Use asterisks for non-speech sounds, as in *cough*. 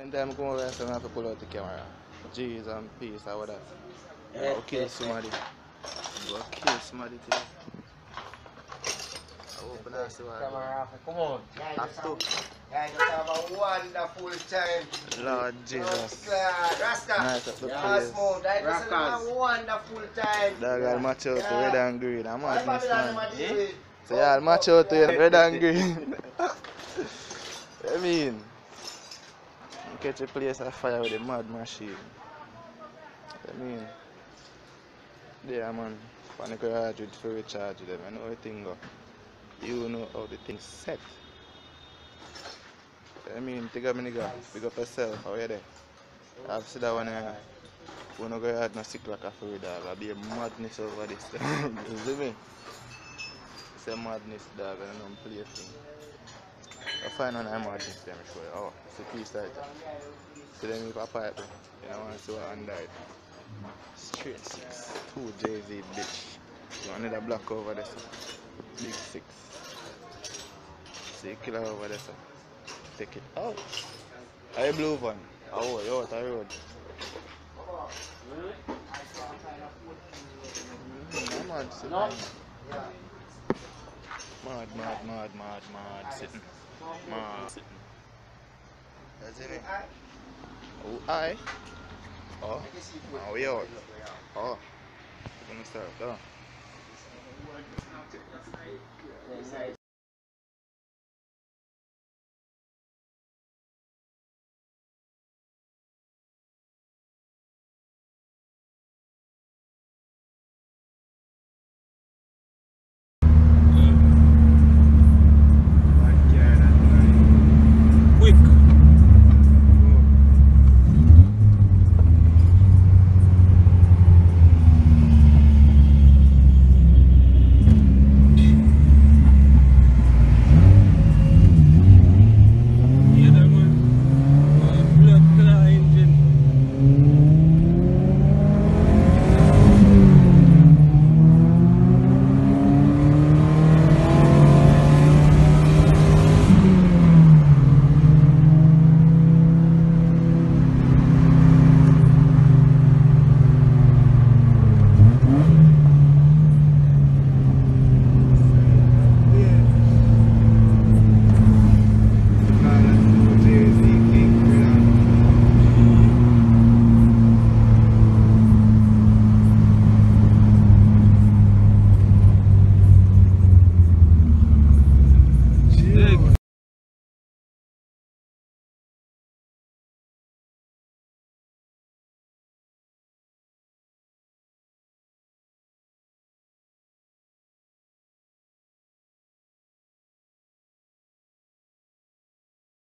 And time I come over here, so I have to pull out the camera. G's and peace or whatever. Yeah, I'll kill somebody. Go kill somebody today. I open and see Camera, come on. Have to. Guys, just have a wonderful time. Lord Jesus. Rasta. Nice up the Yeah, place. smooth. Guys, just have a wonderful time. Dog, I'll match out to red and green. I'm Why madness, man. never So yeah, I'll match out to red and green. I mean, you catch a place of fire with a mad machine. I mean, yeah, man. When you garage with for recharge them, I know how the thing go. You know how the thing set. I mean, take my nigga, pick up yourself, how you there? I've seen that one here. When I go out, no sick like a furry dog. I'll be a madness over this. *laughs* you see me? It's a madness dog, and I'm playing. I that madness, let me show you. Oh, it's a piece right there. See them with a pipe, you know, I to see what under it. Straight six. 2JZ, bitch. You want another block over there, sir. Big six. See killer over there, sir. Take it out. Hey, blue one. Oh, out the road. Mm, I'm mad sitting. Mad, mad, mad, mad, mad sitting. Mad sitting. That's it. Eh? Oh, I. Oh, oh, we out. Oh, gonna start. Oh.